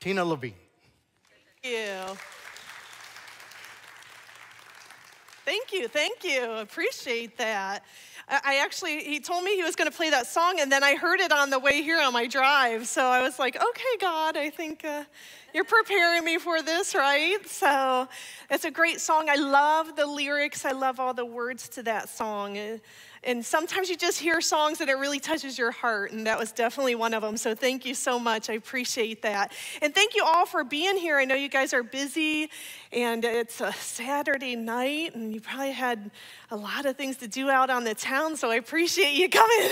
Tina Levene. Thank you. Thank you, thank you. Appreciate that. I actually, he told me he was going to play that song, and then I heard it on the way here on my drive. So I was like, okay, God, I think uh, you're preparing me for this, right? So it's a great song. I love the lyrics, I love all the words to that song. And sometimes you just hear songs that it really touches your heart, and that was definitely one of them. So thank you so much. I appreciate that. And thank you all for being here. I know you guys are busy, and it's a Saturday night, and you probably had a lot of things to do out on the town, so I appreciate you coming.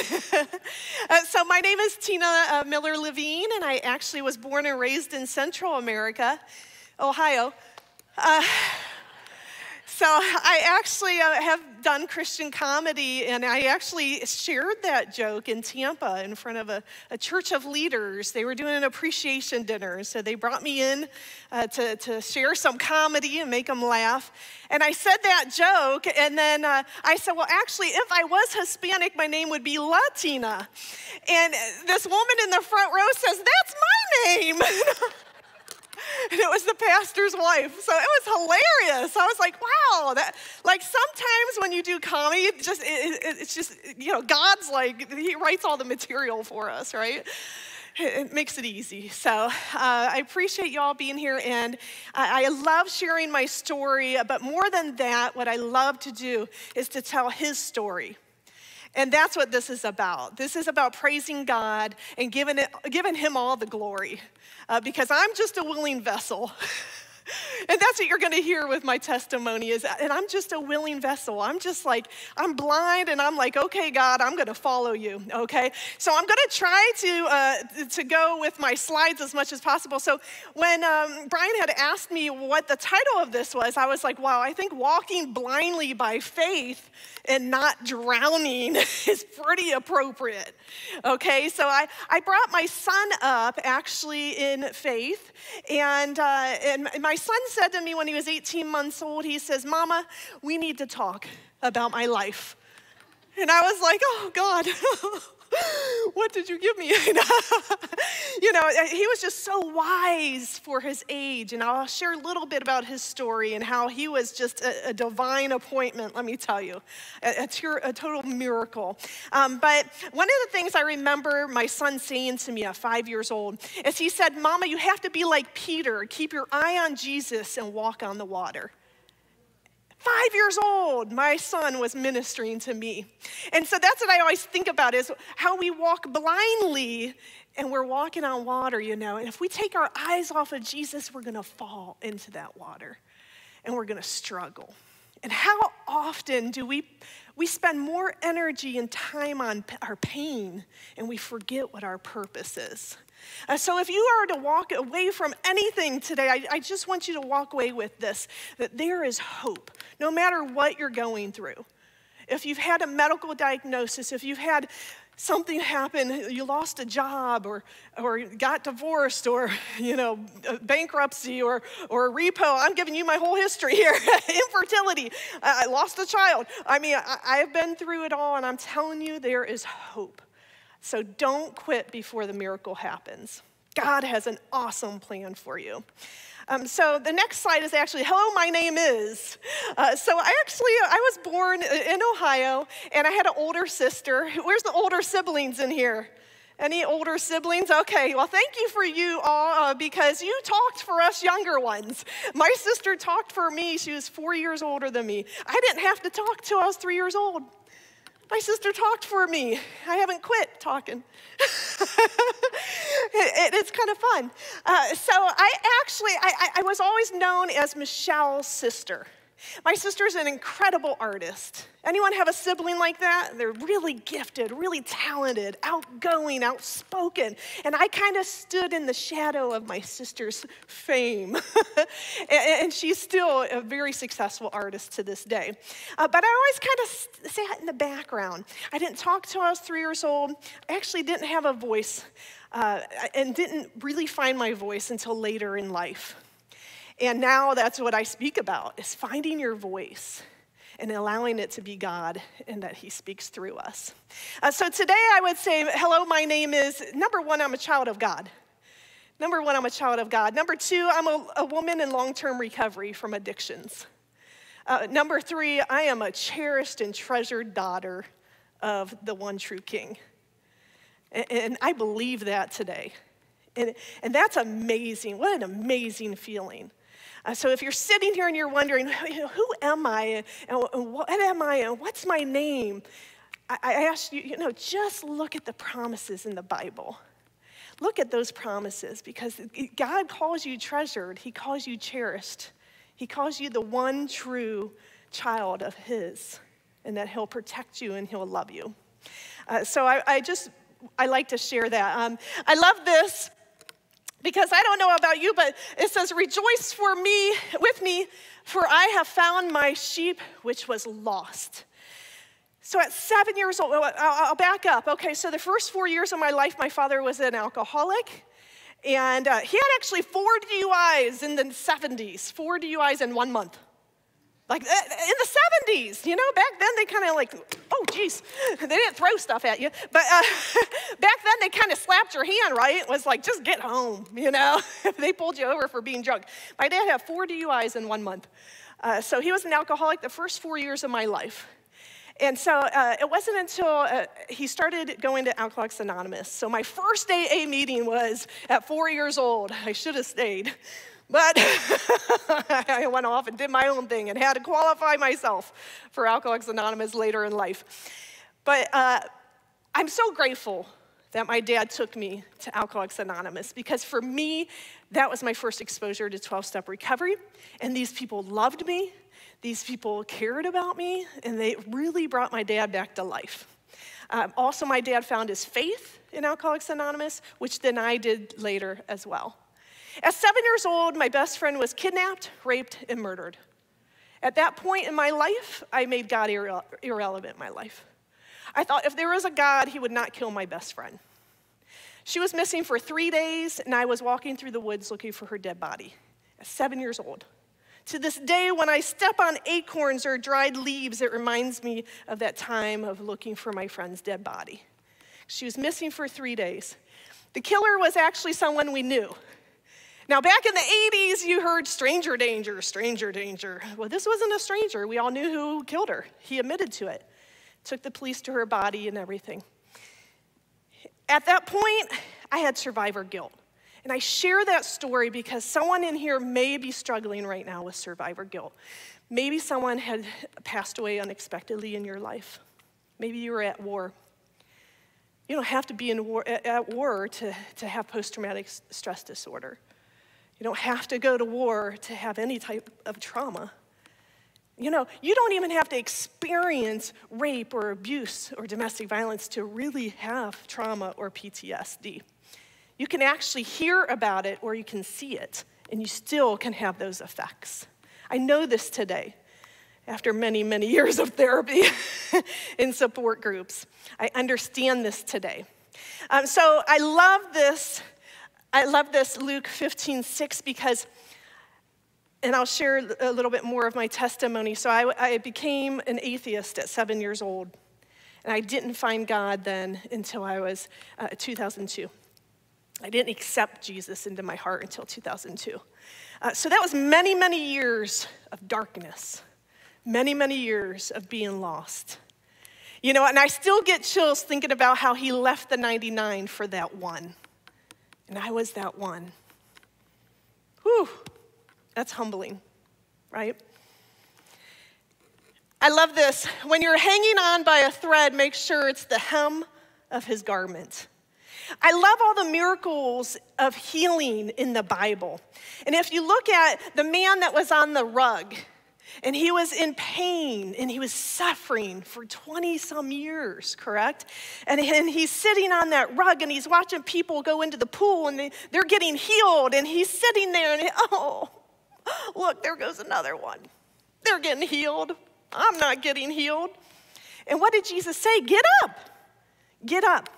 uh, so my name is Tina uh, Miller Levene, and I actually was born and raised in Central America, Ohio. Uh, so I actually uh, have done Christian comedy, and I actually shared that joke in Tampa in front of a, a church of leaders. They were doing an appreciation dinner, so they brought me in uh, to, to share some comedy and make them laugh. And I said that joke, and then uh, I said, Well, actually, if I was Hispanic, my name would be Latina. And this woman in the front row says, That's my name. and it was the pastor's wife. So it was hilarious. I was like, wow, that like sometimes when you do comedy, it just it, it, it's just you know God's like He writes all the material for us, right? It makes it easy. So uh, I appreciate y'all being here, and I, I love sharing my story. But more than that, what I love to do is to tell His story. And that's what this is about. This is about praising God and giving, it, giving Him all the glory uh, because I'm just a willing vessel. and that's what you're going to hear with my testimony is and i'm just a willing vessel. I'm just like i'm blind and i'm like okay god i'm going to follow you okay? So i'm going to try to uh, to go with my slides as much as possible. So when um, brian had asked me what the title of this was i was like wow i think walking blindly by faith and not drowning is pretty appropriate. Okay, so I, I brought my son up actually in faith, and, uh, and my son said to me when he was 18 months old, he says, Mama, we need to talk about my life. And I was like, oh, God. what did you give me? you know, he was just so wise for his age. And I'll share a little bit about his story and how he was just a, a divine appointment, let me tell you, a, a, a total miracle. Um, but one of the things I remember my son saying to me at five years old is he said, Mama, you have to be like Peter, keep your eye on Jesus and walk on the water. Five years old, my son was ministering to me. And so that's what I always think about is how we walk blindly and we're walking on water, you know. And if we take our eyes off of Jesus, we're gonna fall into that water and we're gonna struggle. And how often do we we spend more energy and time on our pain and we forget what our purpose is? Uh, so, if you are to walk away from anything today, I, I just want you to walk away with this that there is hope, no matter what you're going through. If you've had a medical diagnosis, if you've had something happened, you lost a job or, or got divorced or, you know, bankruptcy or, or repo. I'm giving you my whole history here. Infertility. I lost a child. I mean, I, I've been through it all and I'm telling you there is hope. So don't quit before the miracle happens. God has an awesome plan for you. Um, so the next slide is actually, hello, my name is. Uh, so I actually, I was born in Ohio, and I had an older sister. Where's the older siblings in here? Any older siblings? Okay, well, thank you for you all uh, because you talked for us younger ones. My sister talked for me. She was four years older than me. I didn't have to talk till I was three years old. My sister talked for me. I haven't quit talking. it, it, it's kind of fun. Uh, so I actually, I, I was always known as Michelle's sister. My sister's an incredible artist. Anyone have a sibling like that? They're really gifted, really talented, outgoing, outspoken. And I kind of stood in the shadow of my sister's fame. and she's still a very successful artist to this day. Uh, but I always kind of sat in the background. I didn't talk till I was three years old. I actually didn't have a voice uh, and didn't really find my voice until later in life. And now that's what I speak about is finding your voice and allowing it to be God and that He speaks through us. Uh, so today I would say, hello, my name is, number one, I'm a child of God. Number one, I'm a child of God. Number two, I'm a, a woman in long term recovery from addictions. Uh, number three, I am a cherished and treasured daughter of the one true King. And, and I believe that today. And, and that's amazing. What an amazing feeling. Uh, so if you're sitting here and you're wondering, who am I? And what am I? And what's my name? I, I ask you, you know, just look at the promises in the Bible. Look at those promises because God calls you treasured, He calls you cherished, He calls you the one true child of His, and that He'll protect you and He'll love you. Uh, so I, I, just, I like to share that. Um, I love this because I don't know about you, but it says, Rejoice for me, with me, for I have found my sheep which was lost. So at seven years old, I'll back up. Okay, so the first four years of my life, my father was an alcoholic. And uh, he had actually four DUIs in the 70s, four DUIs in one month. Like uh, in the 70s, you know, back then they kind of like, oh, geez, they didn't throw stuff at you. But uh, back then they kind of slapped your hand, right? It was like, just get home, you know? they pulled you over for being drunk. My dad had four DUIs in one month. Uh, so he was an alcoholic the first four years of my life. And so uh, it wasn't until uh, he started going to Alcoholics Anonymous. So my first AA meeting was at four years old. I should have stayed. But I went off and did my own thing and had to qualify myself for Alcoholics Anonymous later in life. But uh, I'm so grateful that my dad took me to Alcoholics Anonymous because for me, that was my first exposure to 12 step recovery. And these people loved me, these people cared about me, and they really brought my dad back to life. Um, also, my dad found his faith in Alcoholics Anonymous, which then I did later as well. At seven years old, my best friend was kidnapped, raped, and murdered. At that point in my life, I made God irre- irrelevant in my life. I thought if there was a God, he would not kill my best friend. She was missing for three days, and I was walking through the woods looking for her dead body at seven years old. To this day, when I step on acorns or dried leaves, it reminds me of that time of looking for my friend's dead body. She was missing for three days. The killer was actually someone we knew. Now, back in the 80s, you heard stranger danger, stranger danger. Well, this wasn't a stranger. We all knew who killed her. He admitted to it, took the police to her body and everything. At that point, I had survivor guilt. And I share that story because someone in here may be struggling right now with survivor guilt. Maybe someone had passed away unexpectedly in your life. Maybe you were at war. You don't have to be in war, at war to, to have post traumatic stress disorder. You don't have to go to war to have any type of trauma. You know, you don't even have to experience rape or abuse or domestic violence to really have trauma or PTSD. You can actually hear about it or you can see it, and you still can have those effects. I know this today after many, many years of therapy in support groups. I understand this today. Um, so I love this I love this Luke 15, 6, because, and I'll share a little bit more of my testimony. So I, I became an atheist at seven years old, and I didn't find God then until I was uh, 2002. I didn't accept Jesus into my heart until 2002. Uh, so that was many, many years of darkness, many, many years of being lost. You know, and I still get chills thinking about how he left the 99 for that one. And I was that one. Whew, that's humbling, right? I love this. When you're hanging on by a thread, make sure it's the hem of his garment. I love all the miracles of healing in the Bible. And if you look at the man that was on the rug, and he was in pain and he was suffering for 20 some years, correct? And, and he's sitting on that rug and he's watching people go into the pool and they, they're getting healed. And he's sitting there and, he, oh, look, there goes another one. They're getting healed. I'm not getting healed. And what did Jesus say? Get up. Get up.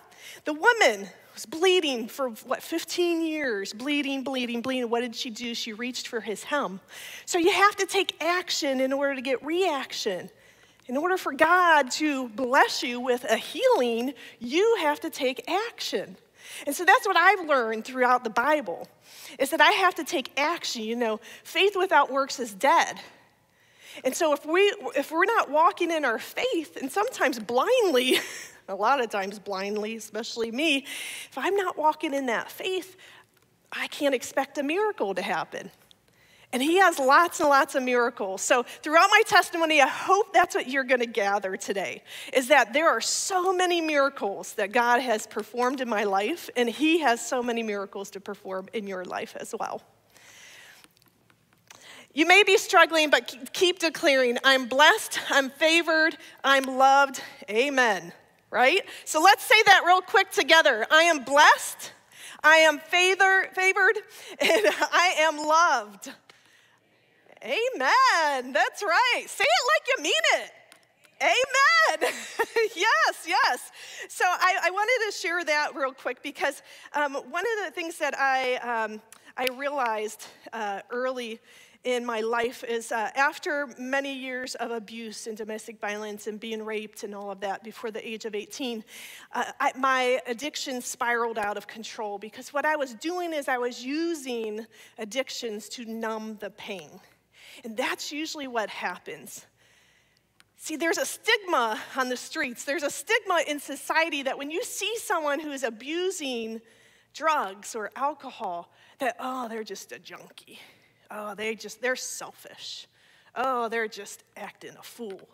The woman was bleeding for what, 15 years, bleeding, bleeding, bleeding. What did she do? She reached for his hem. So you have to take action in order to get reaction. In order for God to bless you with a healing, you have to take action. And so that's what I've learned throughout the Bible is that I have to take action. You know, faith without works is dead. And so if we if we're not walking in our faith and sometimes blindly, a lot of times blindly, especially me, if I'm not walking in that faith, I can't expect a miracle to happen. And he has lots and lots of miracles. So throughout my testimony, I hope that's what you're going to gather today is that there are so many miracles that God has performed in my life, and he has so many miracles to perform in your life as well. You may be struggling, but keep declaring, I'm blessed, I'm favored, I'm loved. Amen. Right? So let's say that real quick together. I am blessed, I am favor, favored, and I am loved. Amen. That's right. Say it like you mean it. Amen. yes, yes. So I, I, wanted to share that real quick because um, one of the things that I, um, I realized uh, early in my life is uh, after many years of abuse and domestic violence and being raped and all of that before the age of 18, uh, I, my addiction spiraled out of control because what I was doing is I was using addictions to numb the pain. And that's usually what happens. See, there's a stigma on the streets, there's a stigma in society that when you see someone who is abusing drugs or alcohol, that, oh, they're just a junkie. Oh, they just, they're selfish. Oh, they're just acting a fool.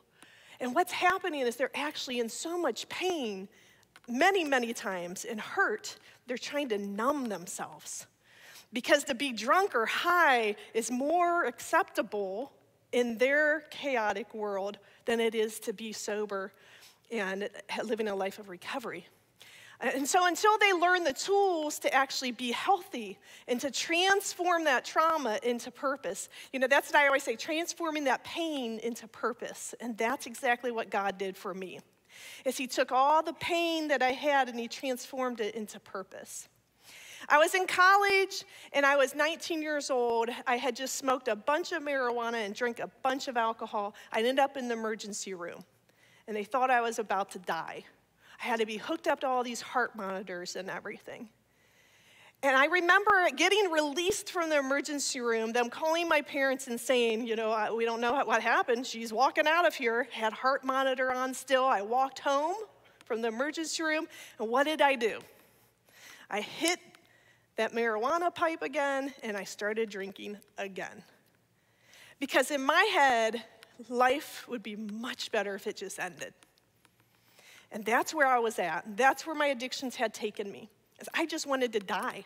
And what's happening is they're actually in so much pain, many, many times, and hurt, they're trying to numb themselves. Because to be drunk or high is more acceptable in their chaotic world than it is to be sober and living a life of recovery. Uh, and so, until they learn the tools to actually be healthy and to transform that trauma into purpose, you know, that's what I always say transforming that pain into purpose. And that's exactly what God did for me. Is He took all the pain that I had and He transformed it into purpose. I was in college and I was 19 years old. I had just smoked a bunch of marijuana and drank a bunch of alcohol. I ended up in the emergency room and they thought I was about to die. I had to be hooked up to all these heart monitors and everything. And I remember getting released from the emergency room, them calling my parents and saying, you know, we don't know what happened. She's walking out of here, had heart monitor on still. I walked home from the emergency room, and what did I do? I hit that marijuana pipe again, and I started drinking again. Because in my head, life would be much better if it just ended. And that's where I was at. That's where my addictions had taken me. I just wanted to die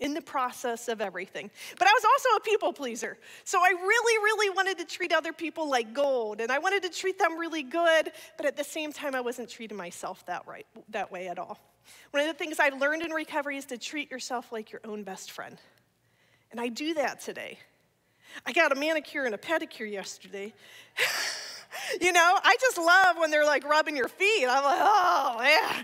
in the process of everything. But I was also a people pleaser. So I really, really wanted to treat other people like gold, and I wanted to treat them really good, but at the same time, I wasn't treating myself that, right, that way at all. One of the things I've learned in recovery is to treat yourself like your own best friend. And I do that today. I got a manicure and a pedicure yesterday. you know, I just love when they're like rubbing your feet. I'm like, oh, yeah,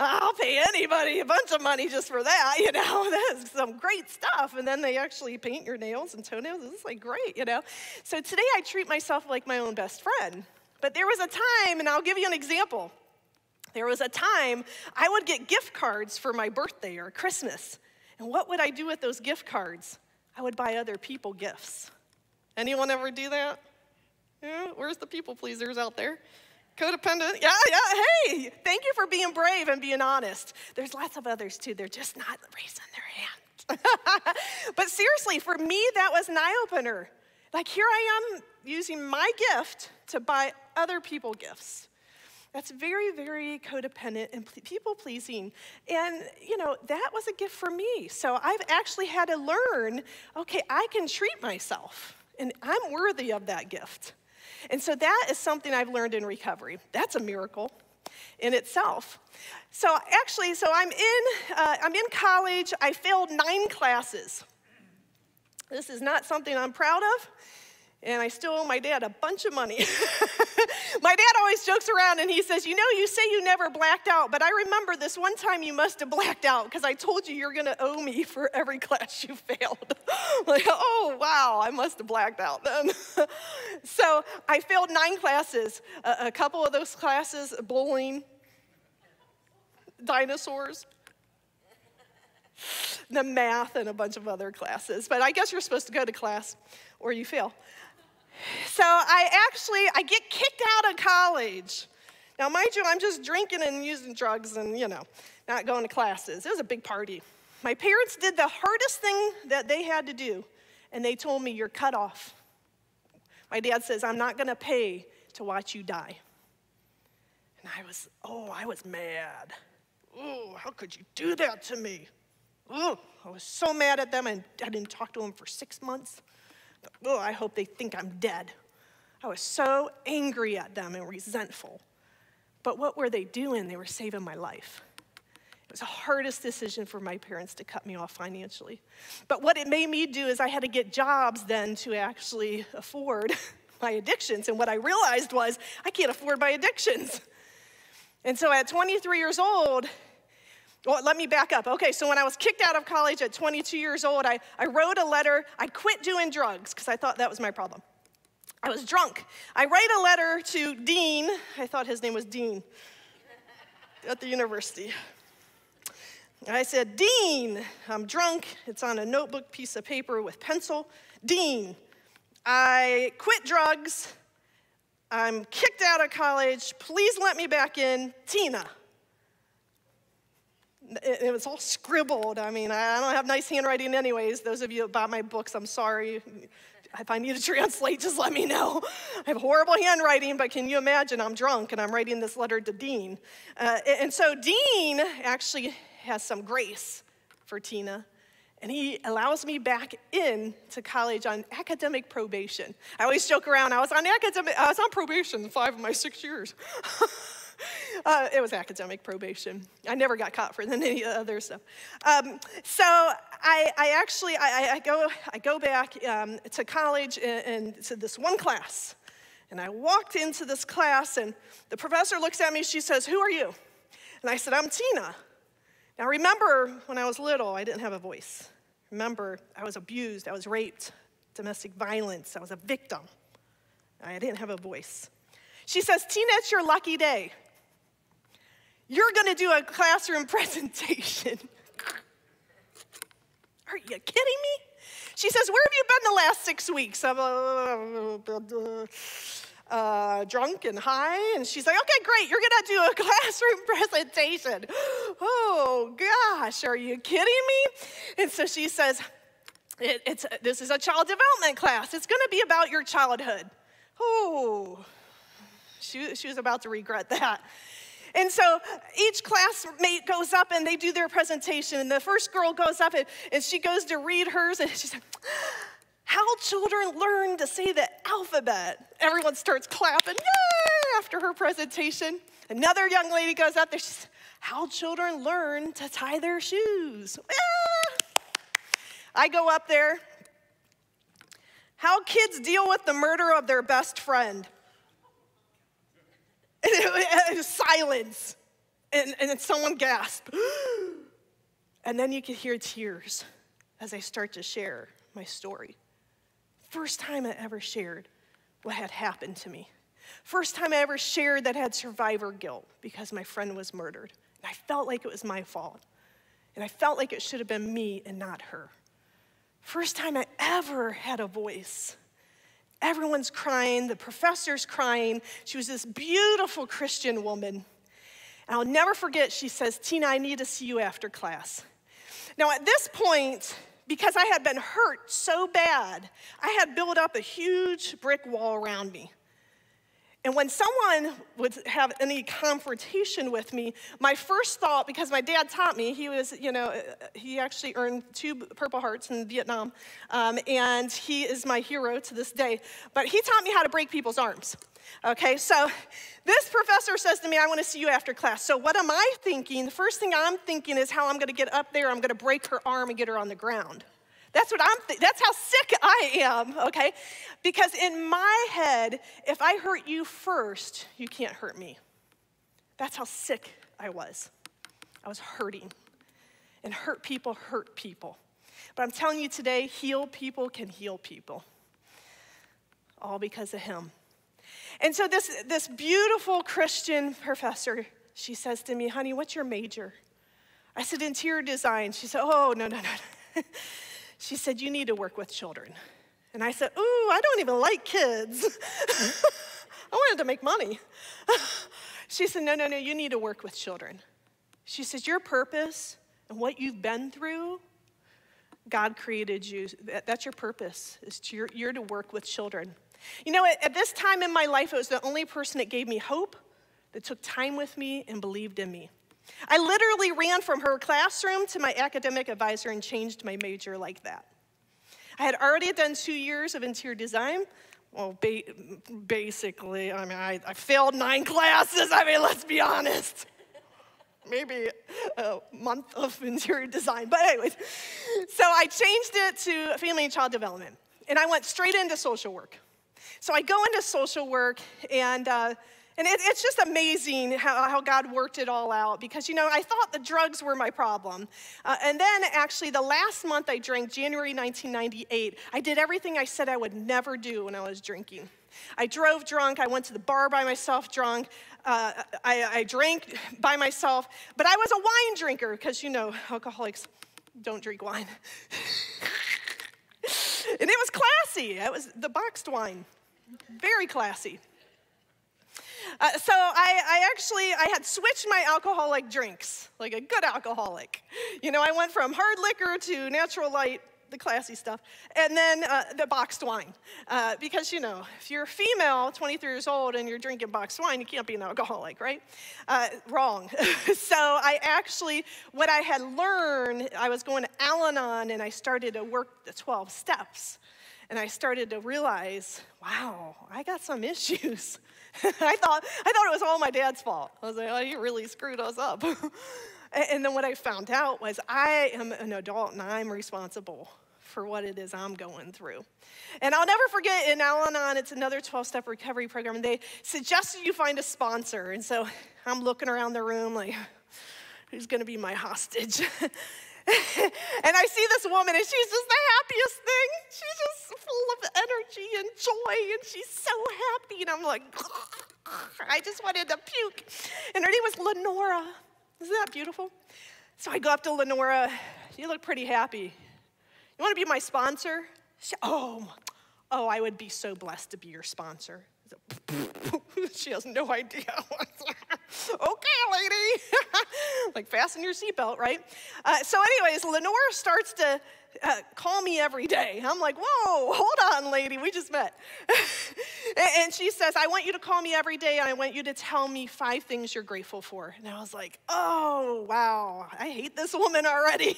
I'll pay anybody a bunch of money just for that. You know, that's some great stuff. And then they actually paint your nails and toenails. It's like great, you know. So today I treat myself like my own best friend. But there was a time, and I'll give you an example. There was a time I would get gift cards for my birthday or Christmas. And what would I do with those gift cards? I would buy other people gifts. Anyone ever do that? Yeah, where's the people pleasers out there? Codependent? Yeah, yeah, hey, thank you for being brave and being honest. There's lots of others too, they're just not raising their hand. but seriously, for me, that was an eye opener. Like, here I am using my gift to buy other people gifts. That's very, very codependent and people pleasing. And, you know, that was a gift for me. So I've actually had to learn okay, I can treat myself, and I'm worthy of that gift. And so that is something I've learned in recovery. That's a miracle in itself. So actually, so I'm in, uh, I'm in college. I failed nine classes. This is not something I'm proud of and I still owe my dad a bunch of money. my dad always jokes around and he says, You know, you say you never blacked out, but I remember this one time you must have blacked out because I told you you're going to owe me for every class you failed. like, oh, wow, I must have blacked out then. so I failed nine classes. A, a couple of those classes, bowling, dinosaurs. the math, and a bunch of other classes. But I guess you're supposed to go to class or you fail. So I actually, I get kicked out of college. Now, mind you, I'm just drinking and using drugs and, you know, not going to classes. It was a big party. My parents did the hardest thing that they had to do, and they told me, You're cut off. My dad says, I'm not gonna pay to watch you die. And I was, oh, I was mad. Oh, how could you do that to me? Oh, I was so mad at them, and I didn't talk to them for six months. Oh, I hope they think I'm dead. I was so angry at them and resentful. But what were they doing? They were saving my life. It was the hardest decision for my parents to cut me off financially. But what it made me do is I had to get jobs then to actually afford my addictions. And what I realized was I can't afford my addictions. And so at 23 years old, well, let me back up. Okay, so when I was kicked out of college at 22 years old, I, I wrote a letter. I quit doing drugs because I thought that was my problem. I was drunk. I write a letter to Dean. I thought his name was Dean at the university. I said, Dean, I'm drunk. It's on a notebook piece of paper with pencil. Dean, I quit drugs. I'm kicked out of college. Please let me back in. Tina it was all scribbled. I mean, I don't have nice handwriting, anyways. Those of you that bought my books, I'm sorry. If I need to translate, just let me know. I have horrible handwriting, but can you imagine? I'm drunk and I'm writing this letter to Dean. Uh, and so Dean actually has some grace for Tina, and he allows me back in to college on academic probation. I always joke around. I was on academic. I was on probation five of my six years. Uh, it was academic probation. I never got caught for any other stuff. Um, so I, I actually I, I, go I go back um, to college and, and to this one class, and I walked into this class, and the professor looks at me. She says, "Who are you?" And I said, "I'm Tina." Now remember, when I was little, I didn't have a voice. Remember, I was abused. I was raped, domestic violence. I was a victim. I didn't have a voice. She says, Tina, it's your lucky day. You're to do a classroom presentation. Are you kidding me? She says, Where have you been the last six weeks? I'm uh, uh, drunk and high. And she's like, Okay, great. You're to do a classroom presentation. Oh, gosh, are you kidding me? And so she says, it, it's, This is a child development class. It's to be about your childhood. Oh, she, she was about to regret that. And so each classmate goes up and they do their presentation. And the first girl goes up and, and she goes to read hers and she's like, How children learn to say the alphabet. Everyone starts clapping, yay, after her presentation. Another young lady goes up there, she's How children learn to tie their shoes. Ah. I go up there. How kids deal with the murder of their best friend. Was silence. And, and then someone gasped. and then you could hear tears as I start to share my story. First time I ever shared what had happened to me. First time I ever shared that I had survivor guilt because my friend was murdered. And I felt like it was my fault. And I felt like it should have been me and not her. First time I ever had a voice. Everyone's crying, the professor's crying. She was this beautiful Christian woman. And I'll never forget, she says, Tina, I need to see you after class. Now, at this point, because I had been hurt so bad, I had built up a huge brick wall around me. And when someone would have any confrontation with me, my first thought, because my dad taught me, he was, you know, he actually earned two Purple Hearts in Vietnam, um, and he is my hero to this day. But he taught me how to break people's arms. Okay, so this professor says to me, I want to see you after class. So, what am I thinking? The first thing I'm thinking is how I'm going to get up there, I'm going to break her arm and get her on the ground. That's what I'm th- that's how sick I am, okay? Because in my head, if I hurt you first, you can't hurt me. That's how sick I was. I was hurting. And hurt people hurt people. But I'm telling you today, heal people can heal people. All because of him. And so this, this beautiful Christian professor, she says to me, honey, what's your major? I said, Interior design. She said, Oh, no, no, no. she said, You need to work with children. And I said, Ooh, I don't even like kids. I wanted to make money. she said, No, no, no, you need to work with children. She says, Your purpose and what you've been through, God created you. That's your purpose, is to, you're, you're to work with children. You know, at, at this time in my life, it was the only person that gave me hope, that took time with me, and believed in me. I literally ran from her classroom to my academic advisor and changed my major like that. I had already done two years of interior design. Well, ba- basically, I mean, I, I failed nine classes. I mean, let's be honest. Maybe a month of interior design. But, anyways, so I changed it to family and child development. And I went straight into social work. So I go into social work, and uh, and it, it's just amazing how, how, God worked it all out because, you know, I thought the drugs were my problem. Uh, and then actually, the last month I drank, January 1998, I did everything I said I would never do when I was drinking. I drove drunk, I went to the bar by myself drunk, uh, I, I drank by myself, but I was a wine drinker because, you know, alcoholics don't drink wine. and it was classy, it was the boxed wine, very classy. Uh, so I, I, actually I had switched my alcoholic drinks, like a good alcoholic. You know, I went from hard liquor to natural light, the classy stuff, and then uh, the boxed wine. Uh, because you know, if you're a female, 23 years old, and you're drinking boxed wine, you can't be an alcoholic, right? Uh, wrong. so I actually, what I had learned, I was going to Al-Anon, and I started to work the 12 steps. And I started to realize, wow, I got some issues. I thought I thought it was all my dad's fault. I was like, oh, he really screwed us up. and then what I found out was I am an adult and I'm responsible for what it is I'm going through. And I'll never forget in Al Anon, it's another 12 step recovery program. And they suggested you find a sponsor. And so I'm looking around the room like, who's going to be my hostage? and I see this woman, and she's just the happiest thing. She's just full of energy and joy, and she's so happy. And I'm like, I just wanted to puke. And her name was Lenora. Isn't that beautiful? So I go up to Lenora. You look pretty happy. You want to be my sponsor? She, oh, oh, I would be so blessed to be your sponsor. she has no idea. okay, lady. like, fasten your seatbelt, right? Uh, so, anyways, Lenora starts to uh, call me every day. I'm like, whoa, hold on, lady, we just met. and she says, I want you to call me every day and I want you to tell me five things you're grateful for. And I was like, oh, wow, I hate this woman already.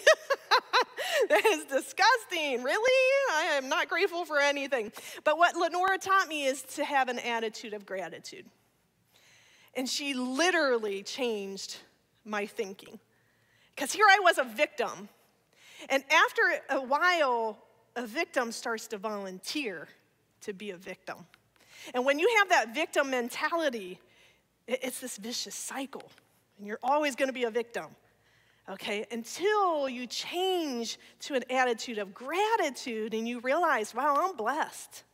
that is disgusting. Really? I am not grateful for anything. But what Lenora taught me is to have an attitude of gratitude. And she literally changed my thinking. Because here I was a victim. And after a while, a victim starts to volunteer to be a victim. And when you have that victim mentality, it's this vicious cycle. And you're always going to be a victim. Okay, until you change to an attitude of gratitude and you realize, wow, I'm blessed.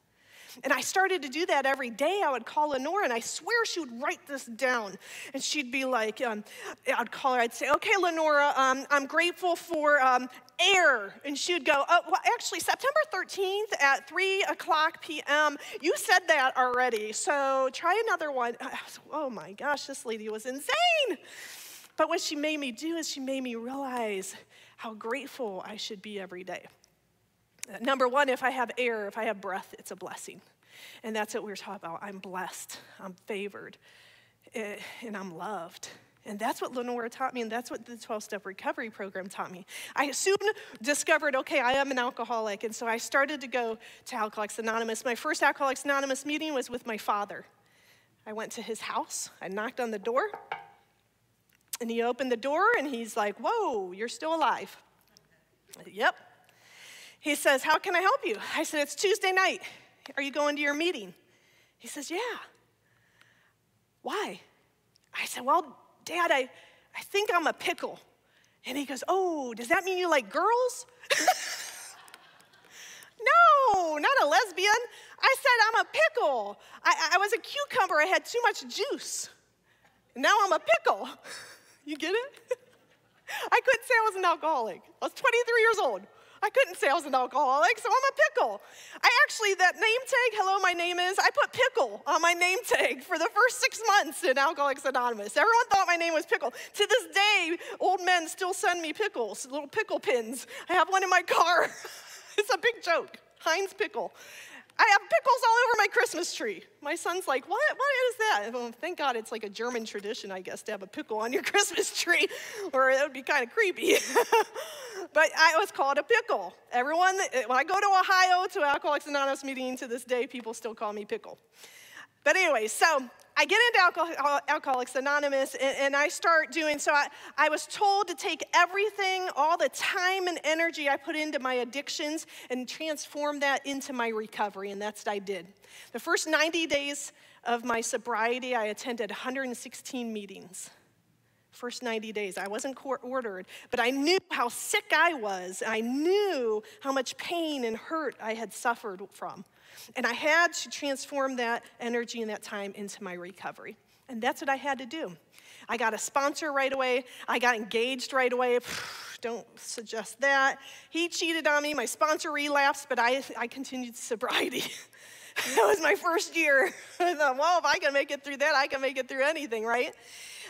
And I started to do that every day. I would call Lenora, and I swear she would write this down. And she'd be like, um, I'd call her, I'd say, Okay, Lenora, um, I'm grateful for um, air. And she would go, oh, well, actually, September 13th at 3 o'clock p.m., you said that already. So try another one. oh my gosh, this lady was insane. But what she made me do is she made me realize how grateful I should be every day. Number one, if I have air, if I have breath, it's a blessing. And that's what we are talking about. I'm blessed, I'm favored, eh, and I'm loved. And that's what Lenora taught me, and that's what the 12 step recovery program taught me. I soon discovered okay, I am an alcoholic, and so I started to go to Alcoholics Anonymous. My first Alcoholics Anonymous meeting was with my father. I went to his house, I knocked on the door, and he opened the door, and he's like, Whoa, you're still alive. Yep, he says, How can I help you? I said, It's Tuesday night. Are you going to your meeting? He says, Yeah. Why? I said, Well, Dad, I, I think I'm a pickle. And he goes, Oh, does that mean you like girls? no, not a lesbian. I said, I'm a pickle. I, I was a cucumber. I had too much juice. Now I'm a pickle. You get it? I couldn't say I was an alcoholic. I was 23 years old. I couldn't say I was an alcoholic, so I'm a pickle. I actually, that name tag, hello, my name is, I put pickle on my name tag for the first six months in Alcoholics Anonymous. Everyone thought my name was pickle. To this day, old men still send me pickles, little pickle pins. I have one in my car. it's a big joke. Heinz pickle. I have pickles all over my Christmas tree. My son's like, what? What is that? Well, thank God it's like a German tradition, I guess, to have a pickle on your Christmas tree, or it would be kind of creepy. but I was called a pickle. Everyone, when I go to Ohio to Alcoholics Anonymous meeting to this day, people still call me pickle. But anyway, so I get into Alcoholics Anonymous and, and, I start doing so. I, I was told to take everything, all the time and energy I put into my addictions, and transform that into my recovery, and that's what I did. The first 90 days of my sobriety, I attended 116 meetings. First 90 days. I wasn't court ordered, but I knew how sick I was. I knew how much pain and hurt I had suffered from. And I had to transform that energy and that time into my recovery. And that's what I had to do. I got a sponsor right away. I got engaged right away. Don't suggest that. He cheated on me. My sponsor relapsed, but I, I continued sobriety. that was my first year. I thought, well, if I can make it through that, I can make it through anything, right?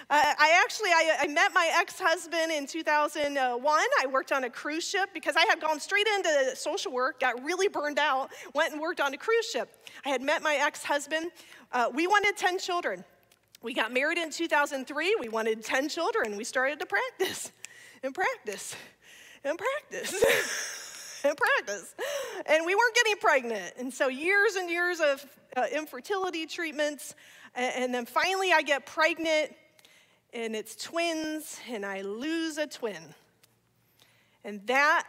Uh, I actually, I, I met my ex-husband in 2001. I worked on a cruise ship because I had gone straight into social work, got really burned out, went and worked on a cruise ship. I had met my ex-husband. Uh, we wanted 10 children. We got married in 2003. We wanted 10 children. We started to practice and practice and practice and practice. And we weren't getting pregnant. And so years and years of uh, infertility treatments. And, and then finally I get pregnant and it's twins, and I lose a twin. And that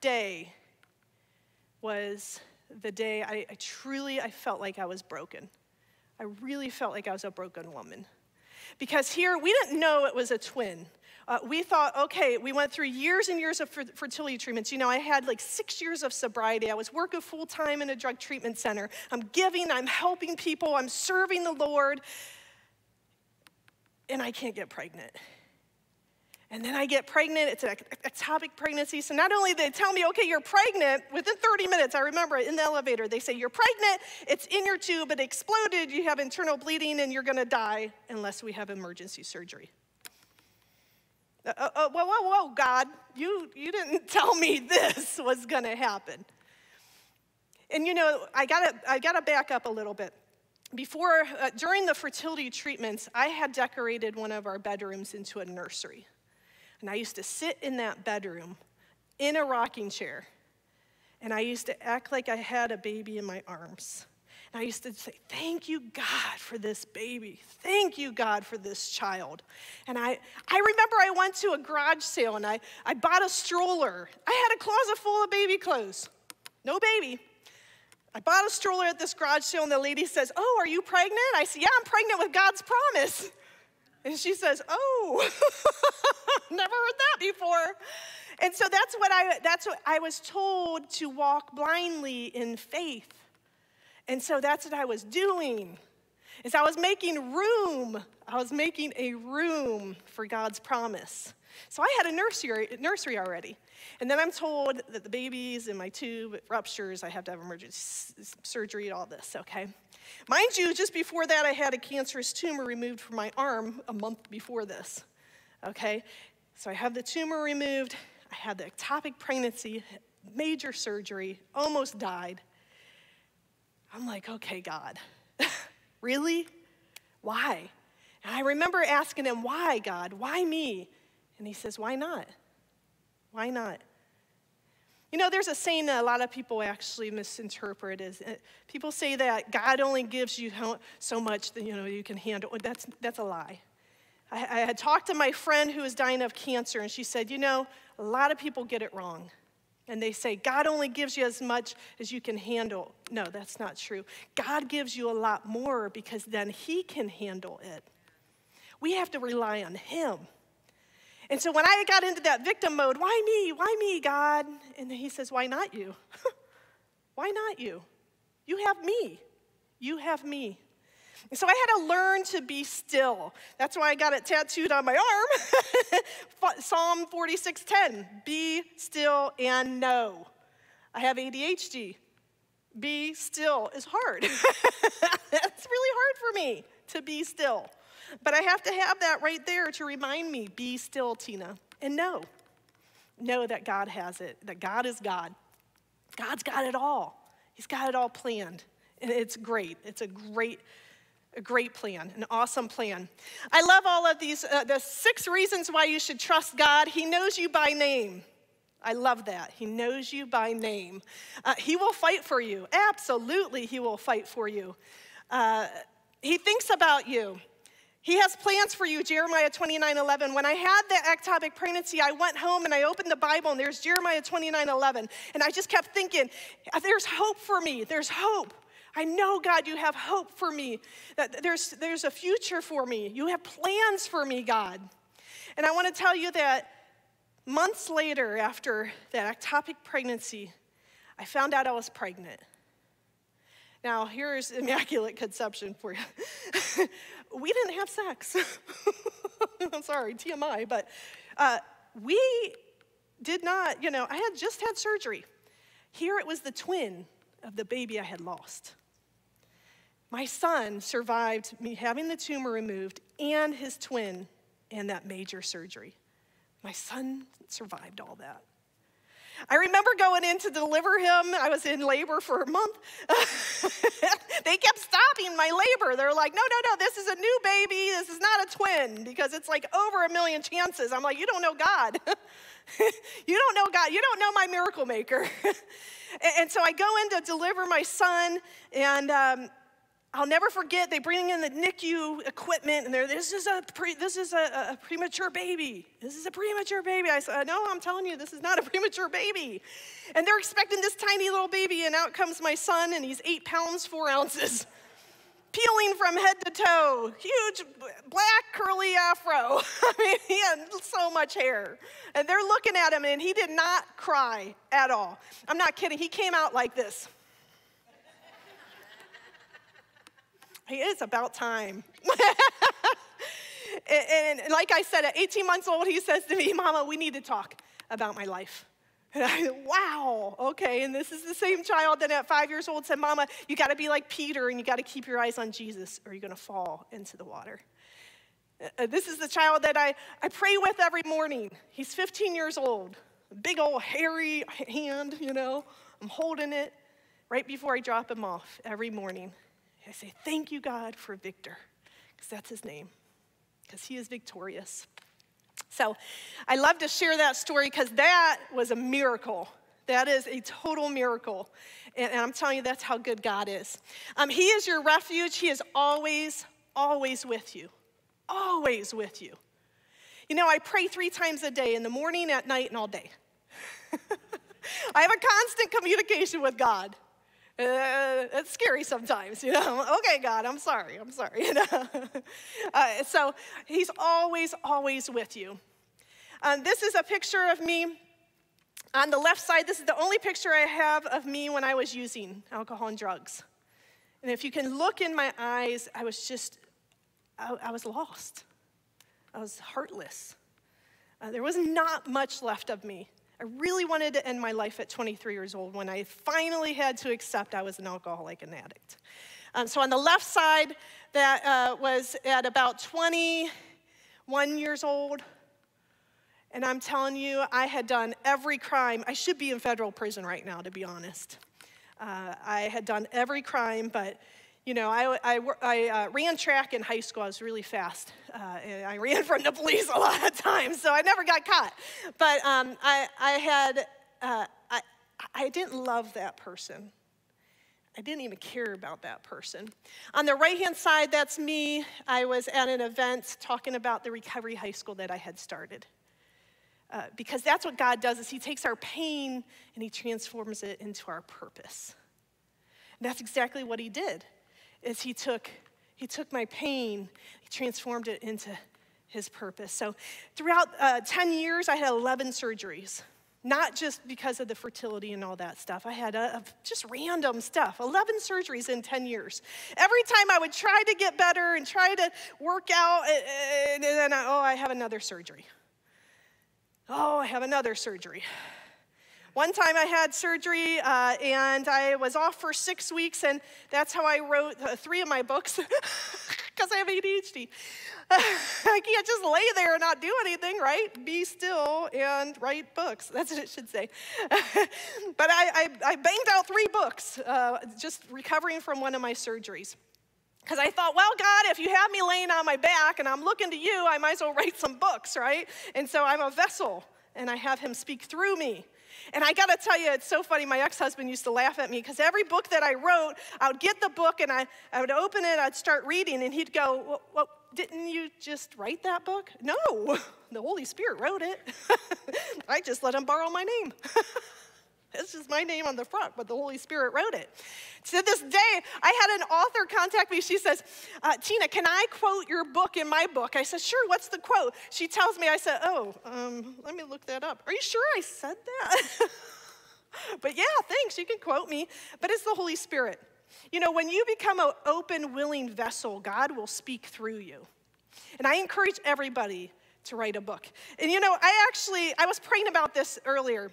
day was the day I, I, truly I felt like I was broken. I really felt like I was a broken woman. Because here, we didn't know it was a twin. Uh, we thought, okay, we went through years and years of fertility treatments. You know, I had like six years of sobriety. I was working full time in a drug treatment center. I'm giving, I'm helping people, I'm serving the Lord and I can't get pregnant. And then I get pregnant, it's an ectopic pregnancy. So not only they tell me, okay, you're pregnant, within 30 minutes, I remember in the elevator, they say, you're pregnant, it's in your tube, it exploded, you have internal bleeding, and you're gonna die unless we have emergency surgery. Uh, uh, uh whoa, whoa, whoa, God, you, you didn't tell me this was gonna happen. And you know, I gotta, I gotta back up a little bit before, uh, during the fertility treatments, I had decorated one of our bedrooms into a nursery. And I used to sit in that bedroom in a rocking chair. And I used to act like I had a baby in my arms. And I used to say, Thank you, God, for this baby. Thank you, God, for this child. And I, I remember I went to a garage sale and I, I bought a stroller. I had a closet full of baby clothes. No baby, I bought a stroller at this garage sale, and the lady says, Oh, are you pregnant? I said, Yeah, I'm pregnant with God's promise. And she says, Oh, never heard that before. And so that's what I that's what I was told to walk blindly in faith. And so that's what I was doing. Is I was making room. I was making a room for God's promise. So I had a nursery, nursery already. And then I'm told that the baby's in my tube, it ruptures, I have to have emergency surgery, all this, okay? Mind you, just before that, I had a cancerous tumor removed from my arm a month before this, okay? So I have the tumor removed, I had the ectopic pregnancy, major surgery, almost died. I'm like, okay, God, really? Why? And I remember asking him, why, God? Why me? And he says, Why not? Why not? You know, there's a saying that a lot of people actually misinterpret is uh, people say that God only gives you so much that you know you can handle. That's that's a lie. I, I had talked to my friend who was dying of cancer, and she said, you know, a lot of people get it wrong. And they say, God only gives you as much as you can handle. No, that's not true. God gives you a lot more because then He can handle it. We have to rely on Him. And so when I got into that victim mode, why me? Why me, God? And he says, Why not you? why not you? You have me. You have me. So I had to learn to be still. That's why I got it tattooed on my arm. Psalm 46:10. Be still and know. I have ADHD. Be still is hard. It's really hard for me to be still. But I have to have that right there to remind me be still, Tina, and know. Know that God has it, that God is God. God's got it all. He's got it all planned. And it's great. It's a great a great plan, an awesome plan. I love all of these, uh, the six reasons why you should trust God. He knows you by name. I love that. He knows you by name. Uh, he will fight for you. Absolutely, He will fight for you. Uh, he thinks about you. He has plans for you, Jeremiah 29 11. When I had the ectopic pregnancy, I went home and I opened the Bible, and there's Jeremiah 29 11. And I just kept thinking, there's hope for me. There's hope. I know, God, you have hope for me. That there's, there's a future for me. You have plans for me, God. And I want to tell you that months later, after that ectopic pregnancy, I found out I was pregnant. Now, here's immaculate conception for you. we didn't have sex. I'm sorry, TMI, but uh, we did not, you know, I had just had surgery. Here it was the twin of the baby I had lost. My son survived me having the tumor removed and his twin and that major surgery. My son survived all that. I remember going in to deliver him. I was in labor for a month. they kept stopping my labor. They're like, no, no, no, this is a new baby. This is not a twin because it's like over a million chances. I'm like, you don't know God. you don't know God. You don't know my miracle maker. and, so I go in to deliver my son, and um, I'll never forget, they bring in the NICU equipment and they're, this is, a, pre, this is a, a, premature baby. This is a premature baby. I said, no, I'm telling you, this is not a premature baby. And they're expecting this tiny little baby and out comes my son and he's eight pounds, four ounces. Peeling from head to toe, huge black curly afro. I mean, he had so much hair. And they're looking at him and he did not cry at all. I'm not kidding. He came out like this. It's about time. and, and, like I said, at 18 months old, he says to me, Mama, we need to talk about my life. And I, wow, okay. And this is the same child that at five years old said, Mama, you got to be like Peter and you got to keep your eyes on Jesus or you're going to fall into the water. Uh, this is the child that I, I pray with every morning. He's 15 years old, big old hairy hand, you know. I'm holding it right before I drop him off every morning. I say, Thank you, God, for Victor, because that's his name, because he is victorious. So I love to share that story because that was a miracle. That is a total miracle. And, and, I'm telling you, that's how good God is. Um, he is your refuge. He is always, always with you. Always with you. You know, I pray three times a day in the morning, at night, and all day. I have a constant communication with God. Uh, it's scary sometimes, you know. okay, God, I'm sorry, I'm sorry. You know? uh, so he's always, always with you. Um, this is a picture of me. On the left side, this is the only picture I have of me when I was using alcohol and drugs. And if you can look in my eyes, I was just, I, I was lost. I was heartless. Uh, there was not much left of me. I really wanted to end my life at 23 years old when I finally had to accept I was an alcoholic and addict. Um, so on the left side, that uh, was at about 21 years old. And I'm telling you, I had done every crime. I should be in federal prison right now, to be honest. Uh, I had done every crime, but you know, I, I, I uh, ran track in high school. I was really fast. Uh, I ran from the police a lot of times, so I never got caught. But um, I, I had, uh, I, I didn't love that person. I didn't even care about that person. On the right hand side, that's me. I was at an event talking about the recovery high school that I had started. Uh, because that's what God does is he takes our pain and he transforms it into our purpose. And that's exactly what he did is he took, he took my pain, he transformed it into his purpose. So throughout uh, 10 years, I had 11 surgeries. not just because of the fertility and all that stuff. I had a, a, just random stuff 11 surgeries in 10 years. Every time I would try to get better and try to work out, and then, I, oh, I have another surgery. Oh, I have another surgery. One time I had surgery uh, and I was off for six weeks, and that's how I wrote three of my books because I have ADHD. I can't just lay there and not do anything, right? Be still and write books. That's what it should say. but I, I, I, banged out three books uh, just recovering from one of my surgeries. Because I thought, well, God, if you have me laying on my back and I'm looking to you, I might as well write some books, right? And so I'm a vessel and I have him speak through me. And I gotta tell you, it's so funny. My ex husband used to laugh at me because every book that I wrote, I would get the book and I, I would open it, I'd start reading, and he'd go, well, well didn't you just write that book? No, the Holy Spirit wrote it. I just let him borrow my name. It's just my name on the front, but the Holy Spirit wrote it. To this day, I had an author contact me. She says, uh, Tina, can I quote your book in my book? I said, sure, what's the quote? She tells me, I said, oh, um, let me look that up. Are you sure I said that? but yeah, thanks, you can quote me. But it's the Holy Spirit. You know, when you become an open, willing vessel, God will speak through you. And I encourage everybody to write a book. And you know, I actually, I was praying about this earlier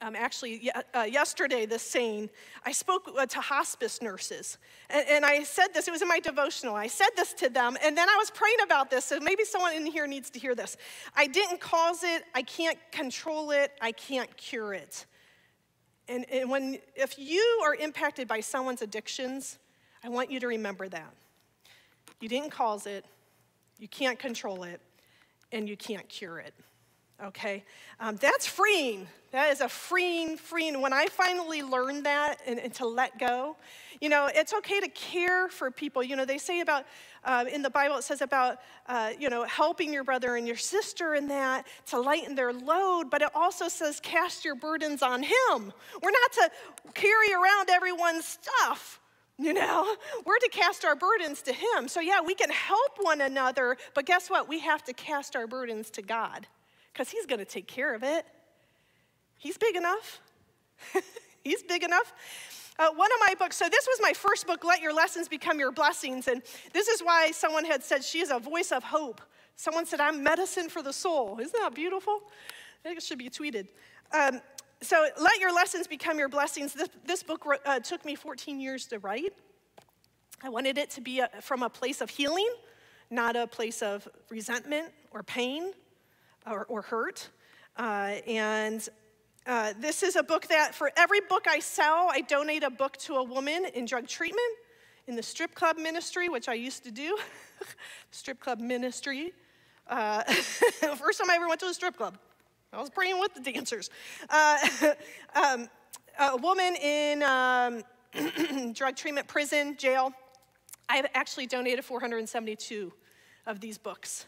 um, actually uh, yesterday this saying i spoke uh, to hospice nurses and, and, i said this it was in my devotional i said this to them and then i was praying about this so maybe someone in here needs to hear this. I didn't cause it i can't control it i can't cure it. And, and when if you are impacted by someone's addictions i want you to remember that. You didn't cause it you can't control it and you can't cure it okay? Um, that's freeing. That is a freeing, freeing. When I finally learned that and, and, to let go, you know, it's okay to care for people. You know, they say about, uh, in the Bible, it says about, uh, you know, helping your brother and your sister in that to lighten their load, but it also says cast your burdens on him. We're not to carry around everyone's stuff. You know, we're to cast our burdens to Him. So, yeah, we can help one another, but guess what? We have to cast our burdens to God because He's going to take care of it. He's big enough. He's big enough. Uh, one of my books, so this was my first book, Let Your Lessons Become Your Blessings. And this is why someone had said she is a voice of hope. Someone said, I'm medicine for the soul. Isn't that beautiful? I think it should be tweeted. Um, so, Let Your Lessons Become Your Blessings. This, this book uh, took me 14 years to write. I wanted it to be a, from a place of healing, not a place of resentment or pain or, or hurt. Uh, and uh, this is a book that, for every book I sell, I donate a book to a woman in drug treatment, in the strip club ministry, which I used to do. strip club ministry. Uh, first time I ever went to a strip club, I was praying with the dancers. Uh, um, a woman in um, drug treatment, prison, jail. I have actually donated 472 of these books.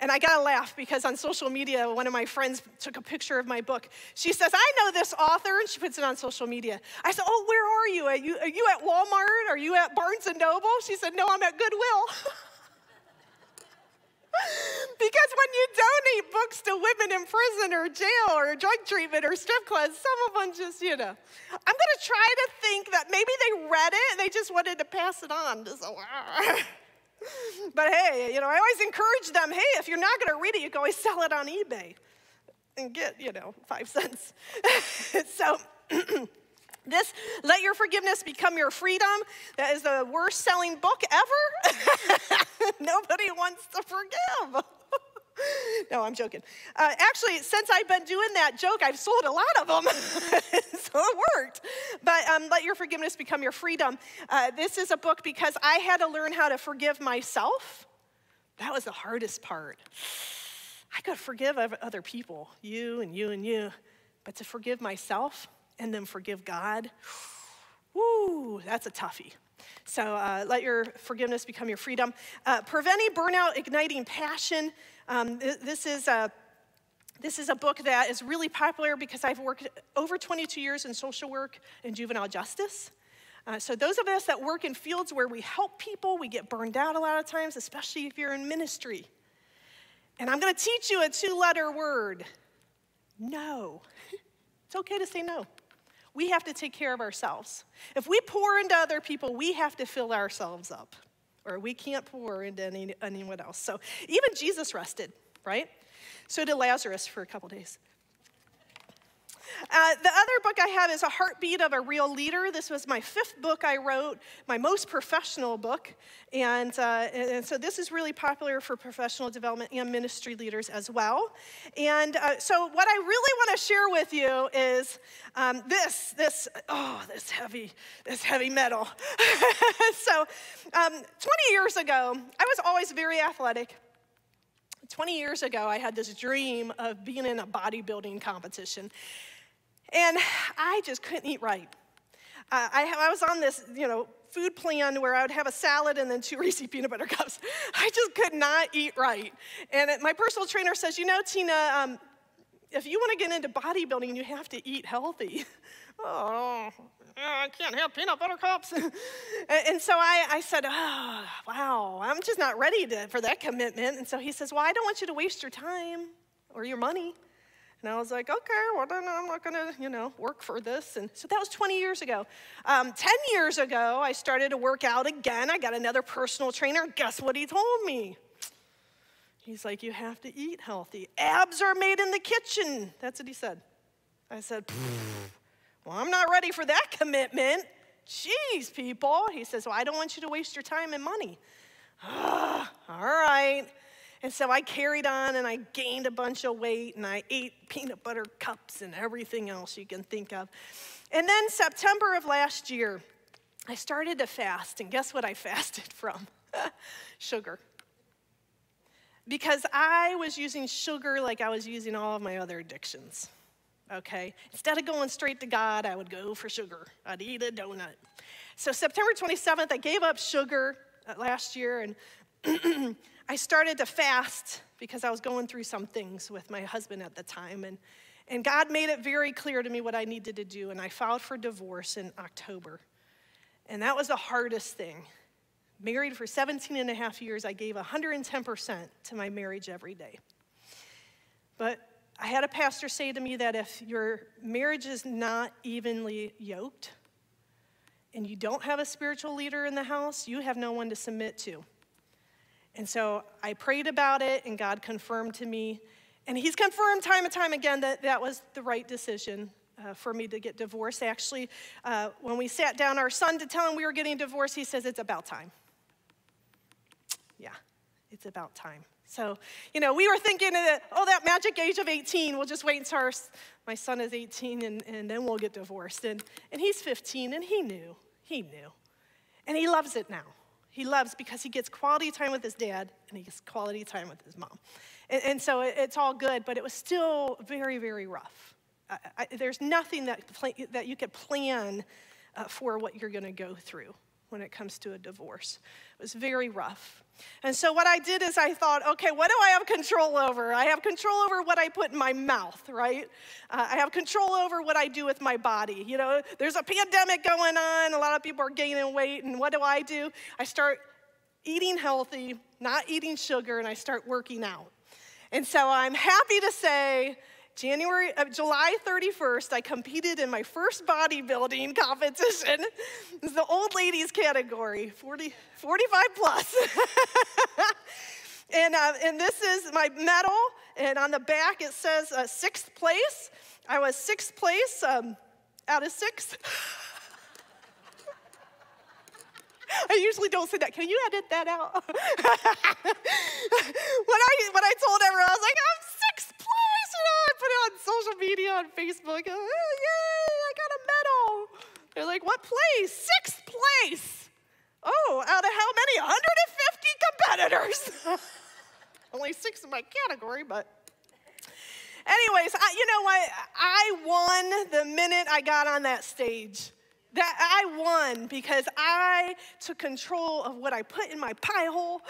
And I gotta laugh because on social media, one of my friends took a picture of my book. She says, I know this author, and she puts it on social media. I said, Oh, where are you? Are you, are you at Walmart? Are you at Barnes and Noble? She said, No, I'm at Goodwill. because when you donate books to women in prison or jail or drug treatment or strip clubs, some of them just, you know. I'm gonna try to think that maybe they read it and they just wanted to pass it on. but hey, you know, I always encourage them hey, if you're not going to read it, you can always sell it on eBay and get, you know, five cents. so, this, Let Your Forgiveness Become Your Freedom, that is the worst selling book ever. Nobody wants to forgive. no, I'm joking. Uh, actually, since I've been doing that joke, I've sold a lot of them, so it worked. But um, let your forgiveness become your freedom. Uh, this is a book because I had to learn how to forgive myself. That was the hardest part. I could forgive other people, you and you and you, but to forgive myself and then forgive God, whoo, that's a toughie. So uh, let your forgiveness become your freedom. Uh, preventing burnout, igniting passion. Um, th- this is a this is a book that is really popular because I've worked over 22 years in social work and juvenile justice. Uh, so, those of us that work in fields where we help people, we get burned out a lot of times, especially if you're in ministry. And I'm going to teach you a two letter word No. It's okay to say no. We have to take care of ourselves. If we pour into other people, we have to fill ourselves up, or we can't pour into any, anyone else. So even Jesus rested, right? So did Lazarus for a couple days. Uh, the other book I have is A Heartbeat of a Real Leader. This was my fifth book I wrote, my most professional book. And, uh, and so this is really popular for professional development and ministry leaders as well. And uh, so, what I really want to share with you is um, this, this, oh, this heavy, this heavy metal. so, um, 20 years ago, I was always very athletic. 20 years ago, I had this dream of being in a bodybuilding competition. And I just couldn't eat right. Uh, I, I was on this, you know, food plan where I would have a salad and then two Reese peanut butter cups. I just could not eat right. And it, my personal trainer says, you know, Tina, um, if you want to get into bodybuilding, you have to eat healthy. oh, I can't have peanut butter cups. and so I, I said, oh, wow, I'm just not ready to, for that commitment. And so he says, well, I don't want you to waste your time or your money. And I was like, okay, well, then I'm not going to, you know, work for this. And so that was 20 years ago. Um, 10 years ago, I started to work out again. I got another personal trainer. Guess what he told me? He's like, you have to eat healthy. Abs are made in the kitchen. That's what he said. I said, well, I'm not ready for that commitment. Jeez, people. He says, well, I don't want you to waste your time and money. all right. And so I carried on and I gained a bunch of weight and I ate peanut butter cups and everything else you can think of. And then September of last year, I started to fast. And guess what I fasted from? sugar. Because I was using sugar like I was using all of my other addictions. Okay? Instead of going straight to God, I would go for sugar. I'd eat a donut. So September 27th, I gave up sugar uh, last year and I started to fast because I was going through some things with my husband at the time. And, and God made it very clear to me what I needed to do. And I filed for divorce in October. And that was the hardest thing. Married for 17 and a half years, I gave 110% to my marriage every day. But I had a pastor say to me that if your marriage is not evenly yoked and you don't have a spiritual leader in the house, you have no one to submit to. And so I prayed about it, and God confirmed to me. And He's confirmed time and time again that that was the right decision uh, for me to get divorced. Actually, uh, when we sat down our son to tell him we were getting divorced, he says, It's about time. Yeah, it's about time. So, you know, we were thinking, that, oh, that magic age of 18, we'll just wait until our, my son is 18 and, and then we'll get divorced. And, and he's 15 and he knew. He knew. And he loves it now. He loves because he gets quality time with his dad and he gets quality time with his mom. And, and so it, it's all good, but it was still very, very rough. I, I, there's nothing that, that you could plan uh, for what you're going to go through when it comes to a divorce. It was very rough. And so what I did is I thought, okay, what do I have control over? I have control over what I put in my mouth, right? Uh, I have control over what I do with my body. You know, there's a pandemic going on, a lot of people are gaining weight, and what do I do? I start eating healthy, not eating sugar, and I start working out. And so I'm happy to say January, uh, July 31st, I competed in my first bodybuilding competition. It's the old ladies category, 40, 45 plus. and, uh, and this is my medal, and on the back it says uh, sixth place. I was sixth place um, out of six. I usually don't say that. Can you edit that out? when, I, when I told everyone, I was like, I'm I put it on social media, on Facebook. Oh, yay, I got a medal. They're like, what place? Sixth place. Oh, out of how many? 150 competitors. Only six in my category, but anyways, I, you know what? I won the minute I got on that stage that I won because I took control of what I put in my pie hole.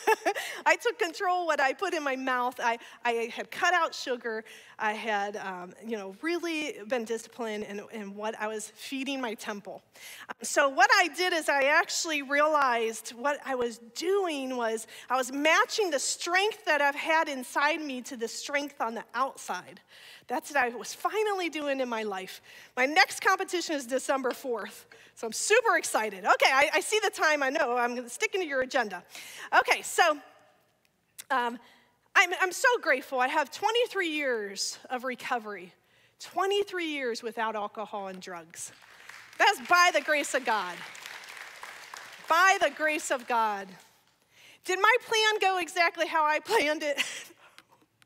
I took control what I put in my mouth. I, I had cut out sugar. I had, um, you know, really been disciplined in, in what I was feeding my temple. Um, so what I did is I actually realized what I was doing was I was matching the strength that I've had inside me to the strength on the outside. That's what I was finally doing in my life. My next competition is December 4th, so I'm super excited. Okay, I, I see the time, I know, I'm sticking to your agenda. Okay, so um, I'm, I'm so grateful. I have 23 years of recovery, 23 years without alcohol and drugs. That's by the grace of God. By the grace of God. Did my plan go exactly how I planned it?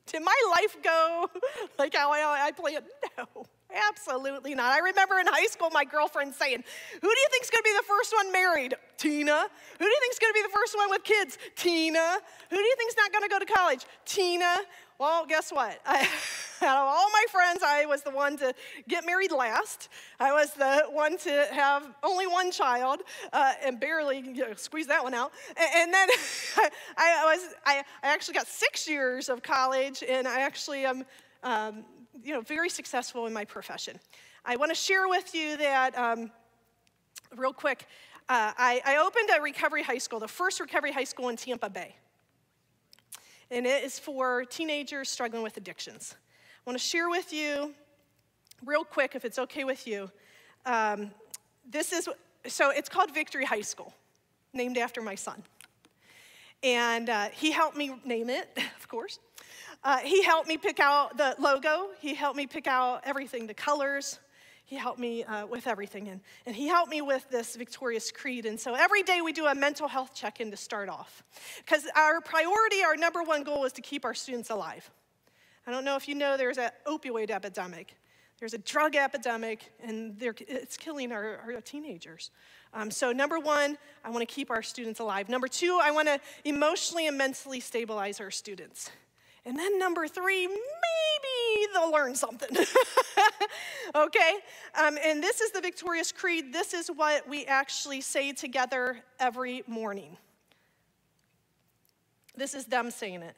Did my life go like how I, I planned? No, absolutely not. I remember in high school my girlfriend saying, Who do you think's gonna be the first one married? Tina. Who do you think's gonna be the first one with kids? Tina. Who do you think's not gonna go to college? Tina. Well, guess what? I, out of all my friends, I was the one to get married last. I was the one to have only one child uh, and barely you know, squeeze that one out. And, and then I, I, was, I, I, actually got six years of college, and I actually am, um, you know, very successful in my profession. I want to share with you that, um, real quick, uh, I, I opened a recovery high school, the first recovery high school in Tampa Bay and it is for teenagers struggling with addictions. I want to share with you, real quick, if it's okay with you. Um, this is, so it's called Victory High School, named after my son. And uh, he helped me name it, of course. Uh, he helped me pick out the logo, he helped me pick out everything, the colors, he helped me uh, with everything. And, and he helped me with this victorious creed. And so every day we do a mental health check in to start off. Because our priority, our number one goal is to keep our students alive. I don't know if you know there's an opioid epidemic. There's a drug epidemic, and it's killing our, our teenagers. Um, so, number one, I want to keep our students alive. Number two, I want to emotionally and mentally stabilize our students. And then number three, maybe they'll learn something. okay? Um, and this is the Victorious Creed. This is what we actually say together every morning. This is them saying it.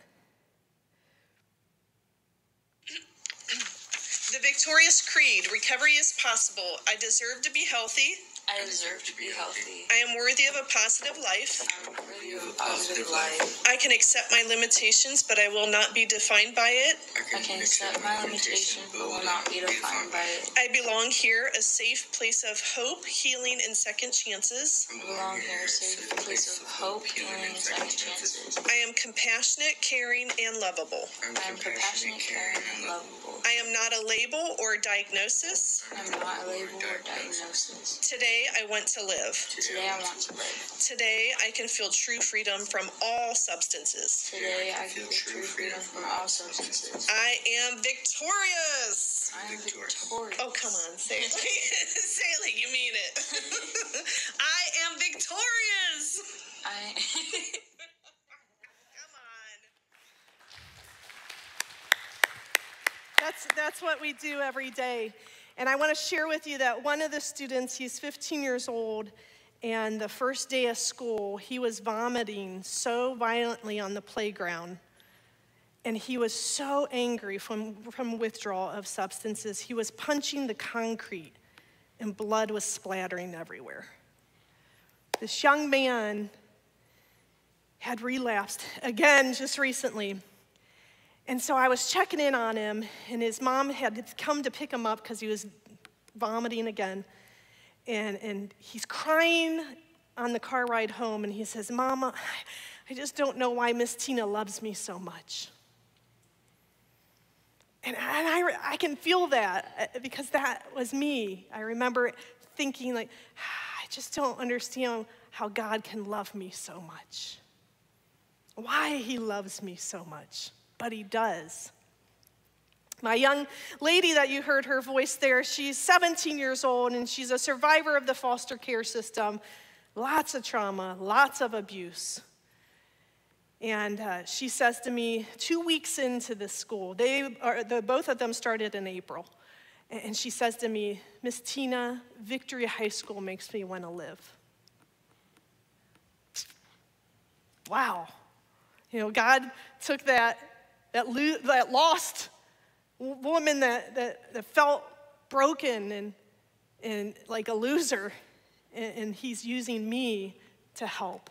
The Victorious Creed recovery is possible. I deserve to be healthy. I deserve to be healthy. I am worthy of a positive life. I am worthy of a positive life. I can accept my limitations, but I will not be defined by it. I can accept my limitations, but will not be defined by it. I belong here, a safe place of hope, healing, and second chances. I belong here, a safe place of hope, healing, and second chances. I am compassionate, caring, and lovable. I am compassionate, caring, and lovable. I am not a label or diagnosis. I am not a label or diagnosis. Today, Today I want to live. Today I want to live. Today I can feel true freedom from all substances. Today I can feel true freedom from all substances. I am victorious. I am victorious. Oh, come on, say it. say it like you mean it. I am victorious. I. come on. That's, that's what we do every day. And I want to share with you that one of the students, he's 15 years old, and the first day of school, he was vomiting so violently on the playground. And he was so angry from, from withdrawal of substances. He was punching the concrete, and blood was splattering everywhere. This young man had relapsed again just recently. And so I was checking in on him, and his mom had come to pick him up because he was vomiting again. And, and he's crying on the car ride home, and he says, Mama, I just don't know why Miss Tina loves me so much. And, and I, I can feel that uh, because that was me. I remember thinking, like, I just don't understand how God can love me so much, why He loves me so much but he does. My young lady that you heard her voice there, she's 17 years old and she's a survivor of the foster care system. Lots of trauma, lots of abuse. And uh, she says to me, two weeks into this school, they are, the, both of them started in April. And she says to me, Miss Tina, Victory High School makes me want to live. Wow. You know, God took that, that, lo- that lost woman that, that, that felt broken and, and like a loser, and, and He's using me to help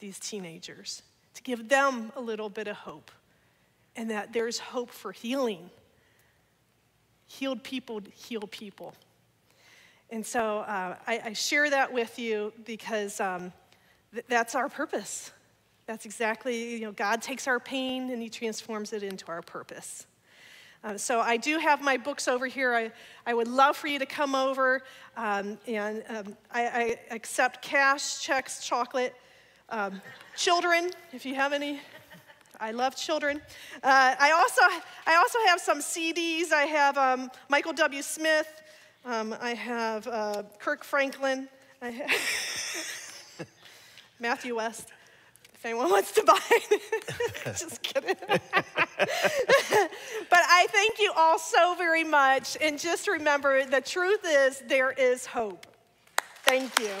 these teenagers, to give them a little bit of hope, and that there's hope for healing. Healed people heal people. And so uh, I, I, share that with you because um, th- that's our purpose. That's exactly, you know, God takes our pain and He transforms it into our purpose. Uh, so I do have my books over here. I, I would love for you to come over, um, and um, I, I, accept cash, checks, chocolate. Um, children, if you have any, I love children. Uh, I, also, I also have some CDs. I have um, Michael W. Smith. Um, I have uh, Kirk Franklin. I have Matthew West if anyone wants to buy. Just kidding. but I thank you all so very much. And just remember the truth is, there is hope. Thank you.